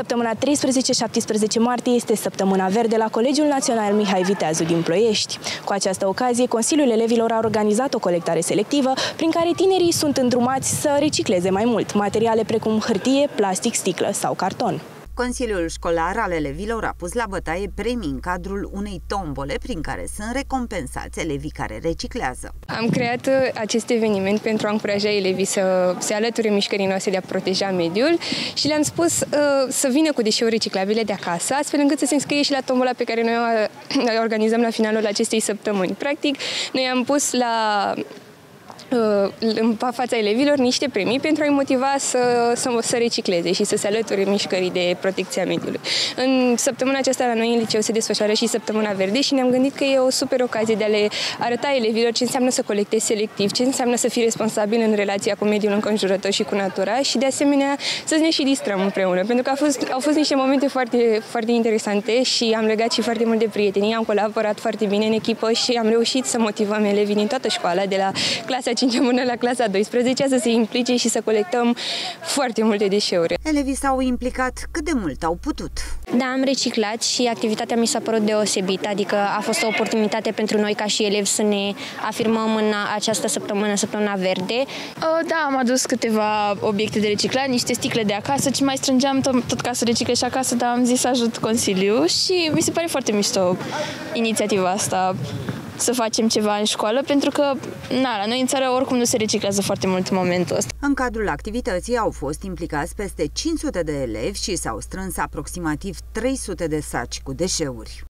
Săptămâna 13-17 martie este săptămâna verde la Colegiul Național Mihai Viteazu din Ploiești. Cu această ocazie, Consiliul Elevilor a organizat o colectare selectivă prin care tinerii sunt îndrumați să recicleze mai mult materiale precum hârtie, plastic, sticlă sau carton. Consiliul școlar al elevilor a pus la bătaie premii în cadrul unei tombole prin care sunt recompensați elevii care reciclează. Am creat uh, acest eveniment pentru a încuraja elevii să se alăture mișcării noastre de a proteja mediul și le-am spus uh, să vină cu deșeuri reciclabile de acasă, astfel încât să se înscrie și la tombola pe care noi o organizăm la finalul acestei săptămâni. Practic, noi am pus la Uh, în fața elevilor niște premii pentru a-i motiva să, să, să recicleze și să se alăture mișcării de protecție a mediului. În săptămâna aceasta la noi în liceu se desfășoară și săptămâna verde și ne-am gândit că e o super ocazie de a le arăta elevilor ce înseamnă să colectezi selectiv, ce înseamnă să fii responsabil în relația cu mediul înconjurător și cu natura și de asemenea să ne și distrăm împreună, pentru că au fost, au fost niște momente foarte, foarte interesante și am legat și foarte mult de prietenie, am colaborat foarte bine în echipă și am reușit să motivăm elevii din toată școala, de la clasa 5 până la clasa 12 să se implice și să colectăm foarte multe deșeuri. Elevii s-au implicat cât de mult au putut. Da, am reciclat și activitatea mi s-a părut deosebită, adică a fost o oportunitate pentru noi ca și elevi să ne afirmăm în această săptămână, săptămâna verde. Uh, da, am adus câteva obiecte de reciclat, niște sticle de acasă, ce mai strângeam tot, tot ca să reciclez și acasă, dar am zis să ajut Consiliul și mi se pare foarte mișto inițiativa asta să facem ceva în școală, pentru că na, la noi în țară oricum nu se reciclează foarte mult în momentul ăsta. În cadrul activității au fost implicați peste 500 de elevi și s-au strâns aproximativ 300 de saci cu deșeuri.